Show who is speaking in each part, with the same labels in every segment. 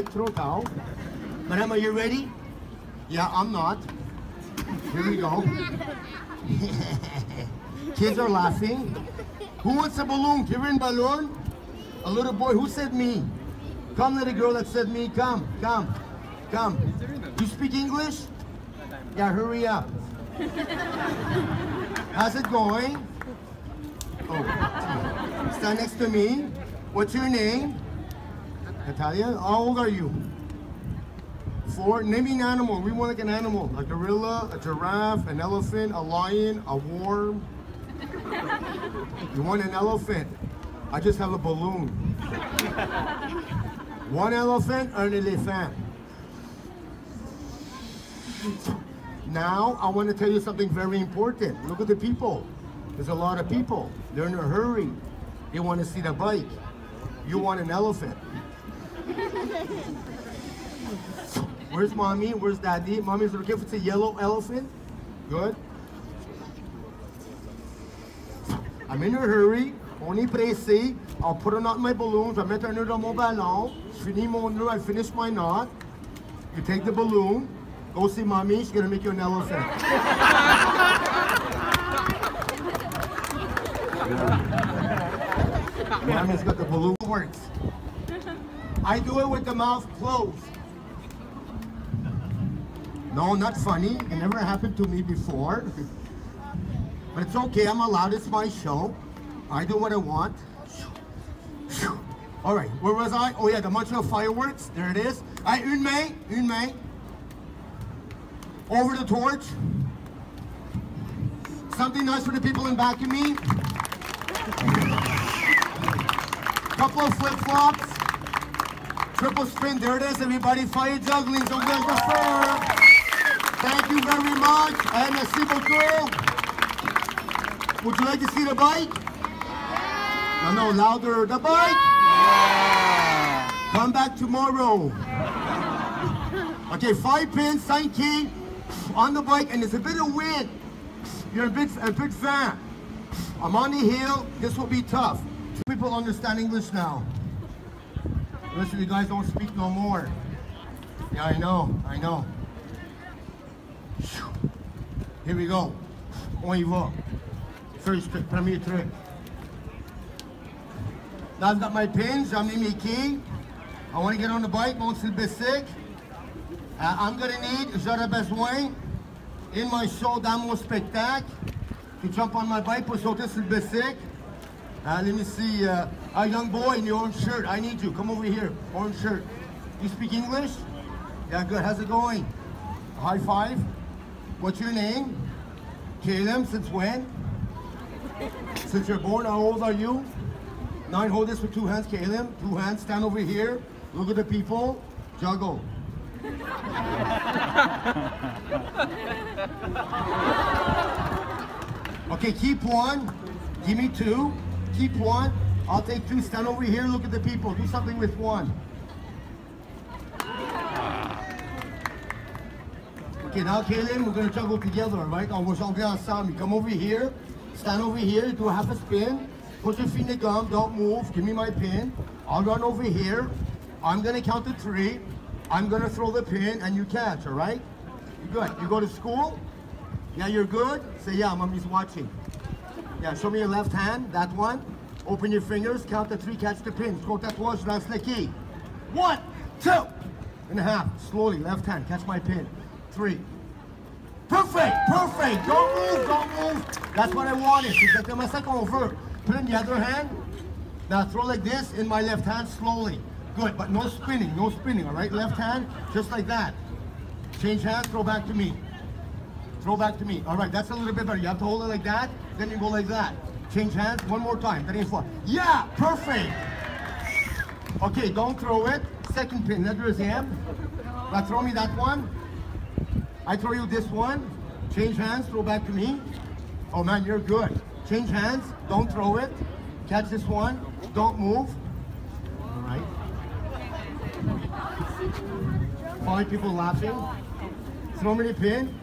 Speaker 1: right, towel. Madam, are you ready? Yeah, I'm not. Here we go. Kids are laughing. Who wants a balloon? Kevin balloon? A little boy. Who said me? Come, little girl that said me. Come, come, come. You speak English? Yeah, hurry up. How's it going? Oh, stand next to me. What's your name? Natalia. How old are you? Four. An animal. We want like an animal. A gorilla, a giraffe, an elephant, a lion, a worm. You want an elephant? I just have a balloon. One elephant an elephant? Now, I want to tell you something very important. Look at the people. There's a lot of people. They're in a hurry. They want to see the bike. You want an elephant. Where's mommy? Where's daddy? Mommy's is it okay if it's a yellow elephant? Good. I'm in a hurry. On est pressé. I'll put a knot in my balloons. I mettre un nœud dans mon ballon. Je finis mon nœud. I finish my knot. You take the balloon. Go see mommy. She's gonna make you an elephant. Mommy's got the balloon. Works. I do it with the mouth closed. No, not funny. It never happened to me before. But it's okay. I'm allowed. It's my show. I do what I want. All right, where was I? Oh yeah, the Montreal fireworks. There it is. Right, une main, une main. Over the torch. Something nice for the people in back of me. Couple of flip-flops. Triple spin, there it is, everybody. Fire juggling, so guys refer. Thank you very much. And merci beaucoup. Would you like to see the bike? No, no, louder. The bike. Come back tomorrow. Okay, five pins, sign key on the bike, and there's a bit of wind. You're a big, a bit fan. I'm on the hill. This will be tough. Two people understand English now. Listen, you guys don't speak no more. Yeah, I know, I know. Here we go. On y va. First trick, premier trick. Now I've got my pins, I'm in my key. I want to get on the bike, mon sur le bicycle. Uh, I'm gonna need, j'aurai besoin, in my show, dans mon spectacle, to jump on my bike pour sauter sur le bicycle. Uh, let me see, uh, a young boy in your orange shirt, I need you, come over here, orange shirt. You speak English? Yeah, good, how's it going? High five. What's your name? Caleb, since when? Since you're born, how old are you? Nine, hold this with two hands, Caleb. Two hands, stand over here. Look at the people. Juggle. okay, keep one. Give me two. Keep one. I'll take two. Stand over here. Look at the people. Do something with one. Okay, now Kaylin, we're gonna juggle together, all right? On va ensemble. Come over here, stand over here, do half a spin, put your feet in the gum, don't move, give me my pin. I'll run over here. I'm gonna count to three. I'm gonna throw the pin and you catch, all right? You good? You go to school? Yeah, you're good? Say yeah, mommy's watching. Yeah, show me your left hand, that one. Open your fingers, count to three, catch the pin. Score tatouage, lance le key. One, two, and a half. Slowly, left hand, catch my pin. Three. Perfect, perfect. Don't move, don't move. That's what I wanted. C'est exactement ça qu'on veut. Put in the other hand. Now throw like this in my left hand slowly. Good, but no spinning, no spinning, all right? Left hand, just like that. Change hands, throw back to me. Throw back to me. All right, that's a little bit better. You have to hold it like that, then you go like that. Change hands, one more time. That is four. Yeah, perfect. Okay, don't throw it. Second pin, la deuxième. Now throw me that one. I throw you this one. Change hands, throw back to me. Oh man, you're good. Change hands, don't throw it. Catch this one, don't move. All right. Five people laughing. Throw me the pin.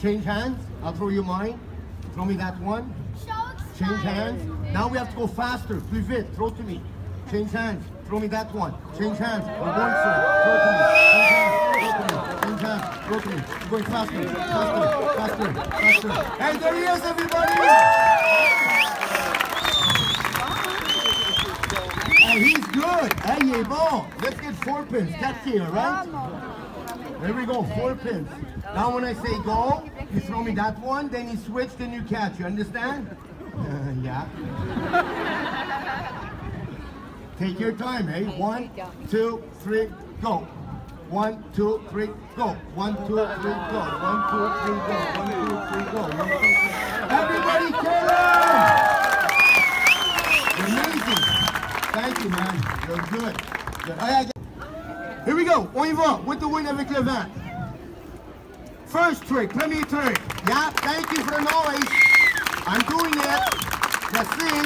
Speaker 1: Change hands, I'll throw you mine. Throw me that one. Change hands. Now we have to go faster. Plus vite. Throw to me. Change hands. throw me that one. Change hands. We're going. Throw to me. Change hands. Change hands. Throw to me. We're going faster. Faster. Faster. Faster. Hey, there he is, everybody. Hey, he's good. Hey, bon. Let's get four pins. Catch here, right? There we go, four pins. Now when I say go, you throw me that one, then you switch, then you catch. You understand? yeah. Take your time, eh? One, two, three, go. One, two, three, go. One, two, three, go. One, two, three, go. One, two, three, go. One, two, three. Everybody kill him! Amazing. Thank you, man. You're good. good. Here we go. On y va. With the win avec le vent. First trick, premier trick. Yeah, thank you for the noise. I'm doing it. Let's see.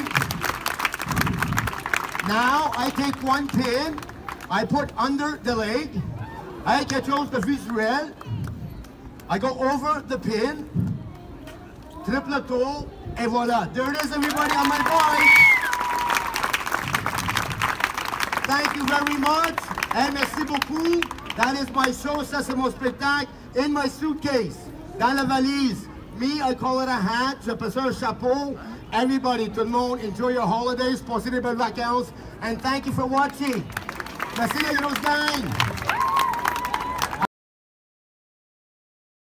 Speaker 1: Now I take one pin. I put under the leg. I chose de visuel. I go over the pin. Triple toe. Et voilà. There it is, everybody, on my boy. Thank you very much. Hey, merci beaucoup. That is my show, mon spectacle. In my suitcase, dans la valise. Me, I call it a hat. J'appelle ça un chapeau. Everybody, tout le monde, enjoy your holidays, passez des belles vacances. And thank you for watching. Merci les grosses gangs.